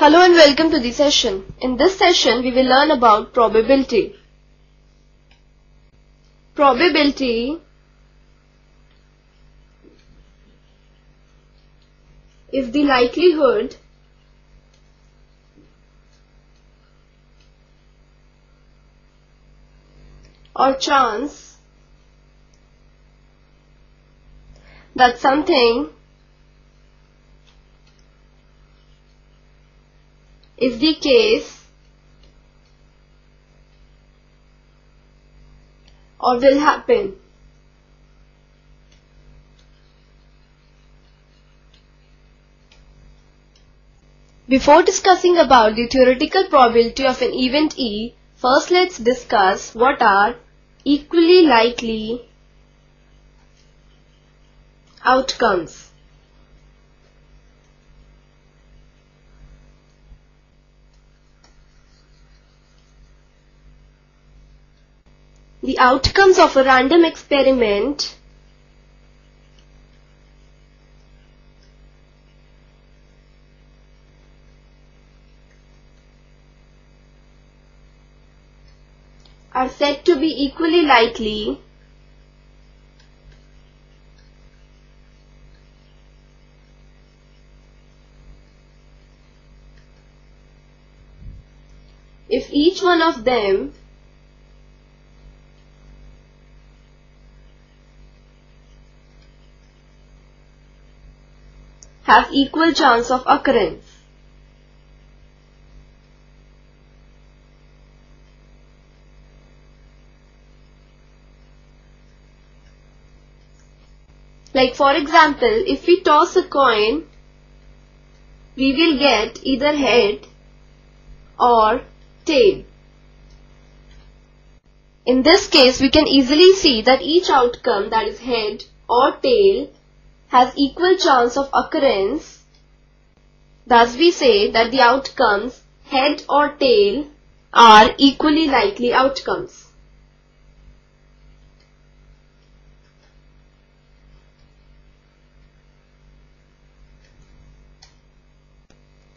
Hello and welcome to the session. In this session, we will learn about probability. Probability is the likelihood or chance that something is the case or will happen. Before discussing about the theoretical probability of an event E, first let's discuss what are equally likely outcomes. The outcomes of a random experiment are said to be equally likely if each one of them have equal chance of occurrence. Like for example, if we toss a coin, we will get either head or tail. In this case, we can easily see that each outcome that is head or tail has equal chance of occurrence. Thus we say that the outcomes head or tail are equally likely outcomes.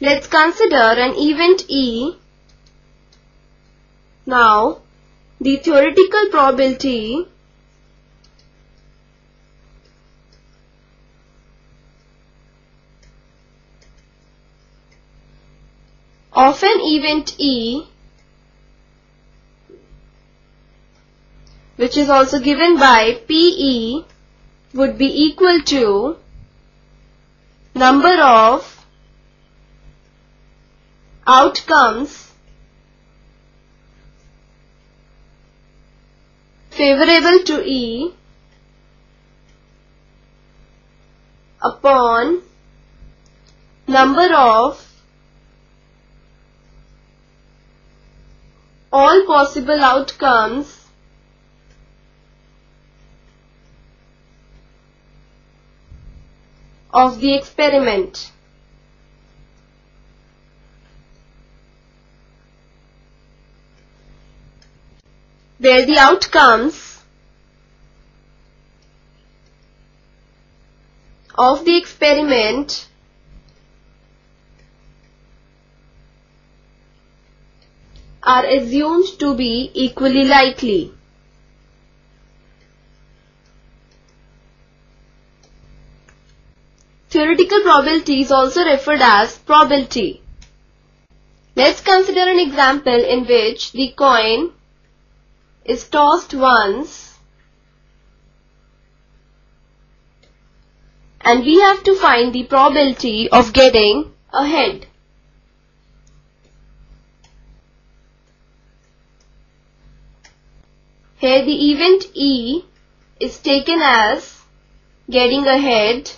Let's consider an event E. Now, the theoretical probability of an event E which is also given by PE would be equal to number of outcomes favorable to E upon number of all possible outcomes of the experiment. Where the outcomes of the experiment are assumed to be equally likely. Theoretical probability is also referred as probability. Let's consider an example in which the coin is tossed once and we have to find the probability of getting a head. Here the event E is taken as getting ahead.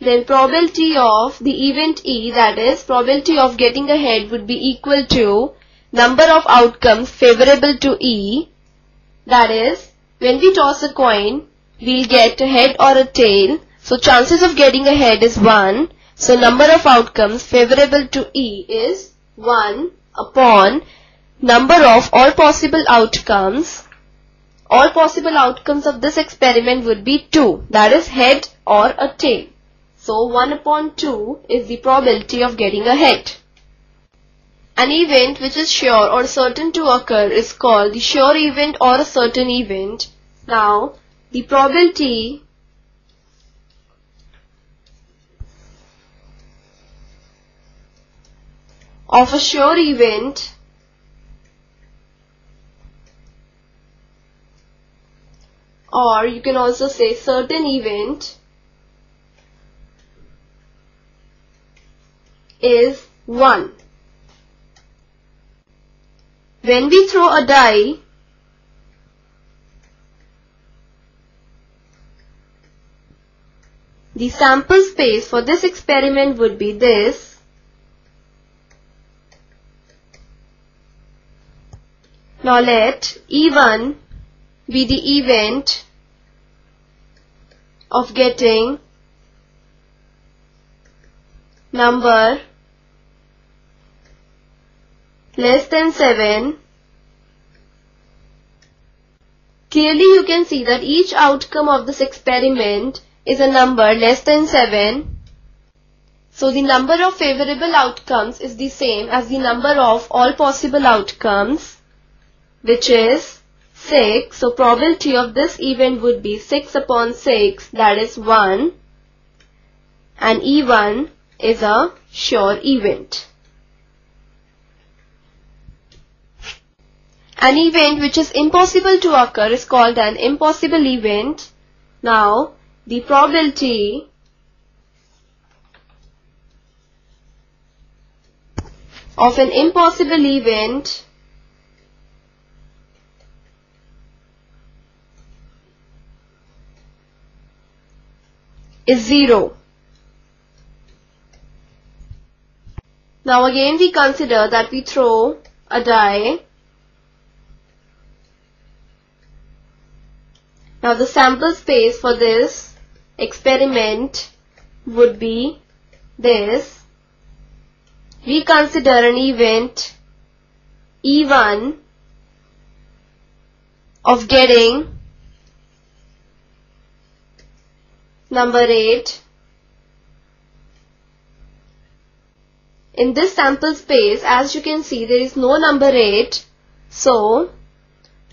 Then probability of the event E that is probability of getting ahead would be equal to number of outcomes favorable to E. That is when we toss a coin we'll get a head or a tail. So chances of getting ahead is 1 so number of outcomes favorable to E is 1 upon number of all possible outcomes. All possible outcomes of this experiment would be 2 that is head or a tail. So 1 upon 2 is the probability of getting a head. An event which is sure or certain to occur is called the sure event or a certain event. Now, the probability of a sure event or you can also say certain event is 1. When we throw a die, the sample space for this experiment would be this. Now let E1 be the event of getting number less than 7 Clearly you can see that each outcome of this experiment is a number less than 7. So the number of favorable outcomes is the same as the number of all possible outcomes which is 6. So probability of this event would be 6 upon 6 that is 1 and E1 is a sure event. An event which is impossible to occur is called an impossible event. Now, the probability of an impossible event is 0. Now again we consider that we throw a die. Now the sample space for this experiment would be this. We consider an event E1 of getting number 8 in this sample space as you can see there is no number 8 so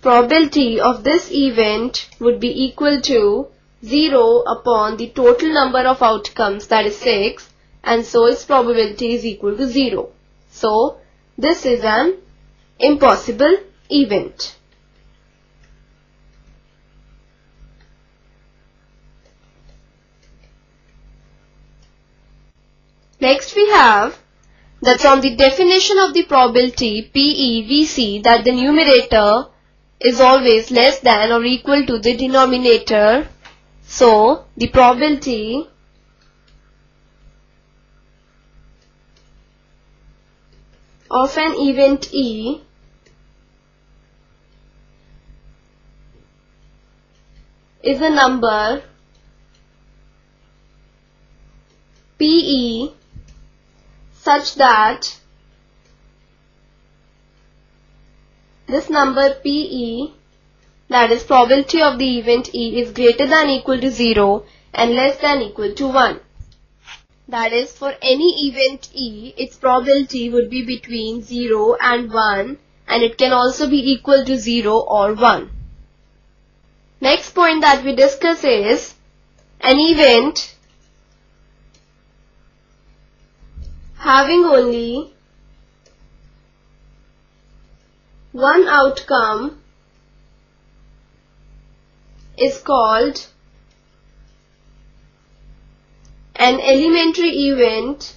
probability of this event would be equal to 0 upon the total number of outcomes that is 6 and so its probability is equal to 0. So this is an impossible event. Next we have that from the definition of the probability PEVC that the numerator is always less than or equal to the denominator. So, the probability of an event E is a number PE such that this number PE that is probability of the event E is greater than equal to 0 and less than equal to 1. That is for any event E its probability would be between 0 and 1 and it can also be equal to 0 or 1. Next point that we discuss is an event having only one outcome is called an elementary event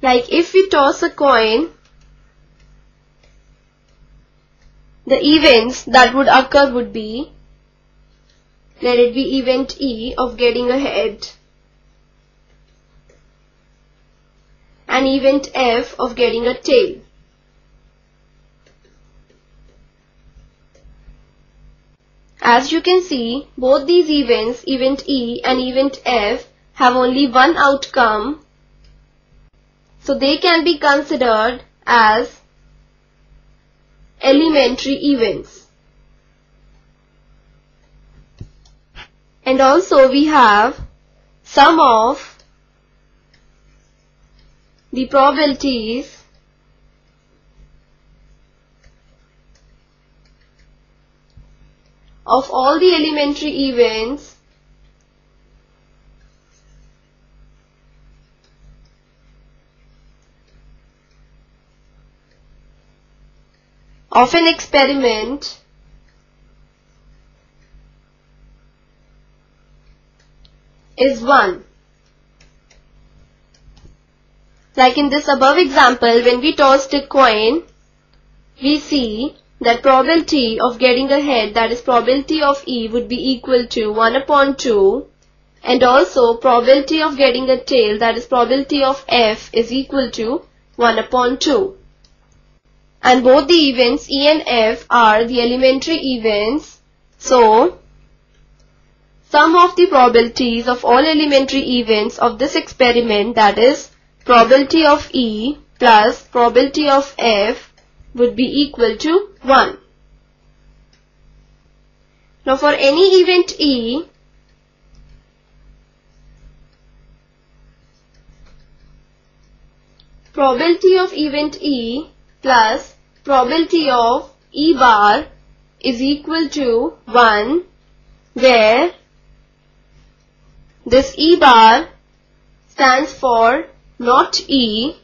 like if we toss a coin the events that would occur would be let it be event E of getting a head and event F of getting a tail. As you can see, both these events, event E and event F, have only one outcome. So they can be considered as elementary events. And also we have sum of the probabilities of all the elementary events of an experiment is 1. Like in this above example, when we tossed a coin, we see that probability of getting a head, that is probability of E would be equal to 1 upon 2 and also probability of getting a tail, that is probability of F is equal to 1 upon 2. And both the events E and F are the elementary events. So, sum of the probabilities of all elementary events of this experiment that is probability of E plus probability of F would be equal to 1. Now for any event E, probability of event E plus probability of E bar is equal to 1 where this E bar stands for not E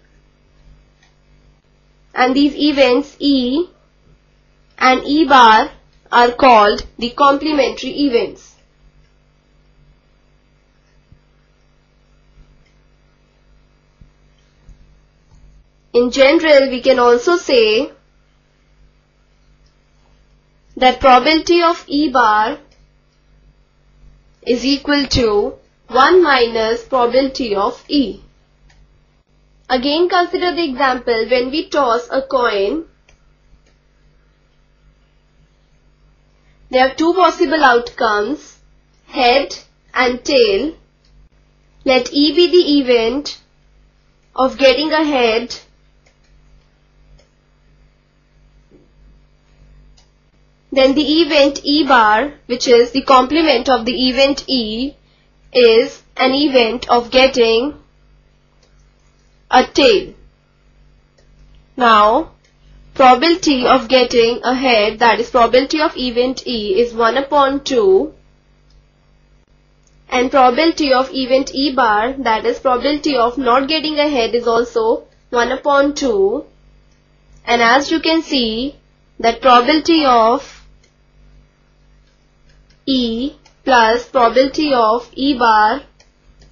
and these events E and E bar are called the complementary events. In general, we can also say that probability of E bar is equal to 1 minus probability of E. Again consider the example when we toss a coin. There are two possible outcomes, head and tail. Let E be the event of getting a head then the event E bar which is the complement of the event E is an event of getting a tail. Now, probability of getting a head, that is probability of event E is 1 upon 2 and probability of event E bar, that is probability of not getting a head is also 1 upon 2 and as you can see that probability of E plus probability of E bar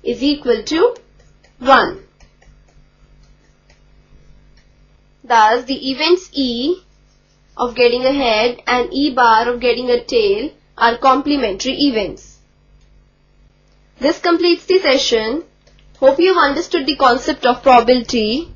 is equal to 1. Thus, the events E of getting a head and E bar of getting a tail are complementary events. This completes the session. Hope you have understood the concept of probability.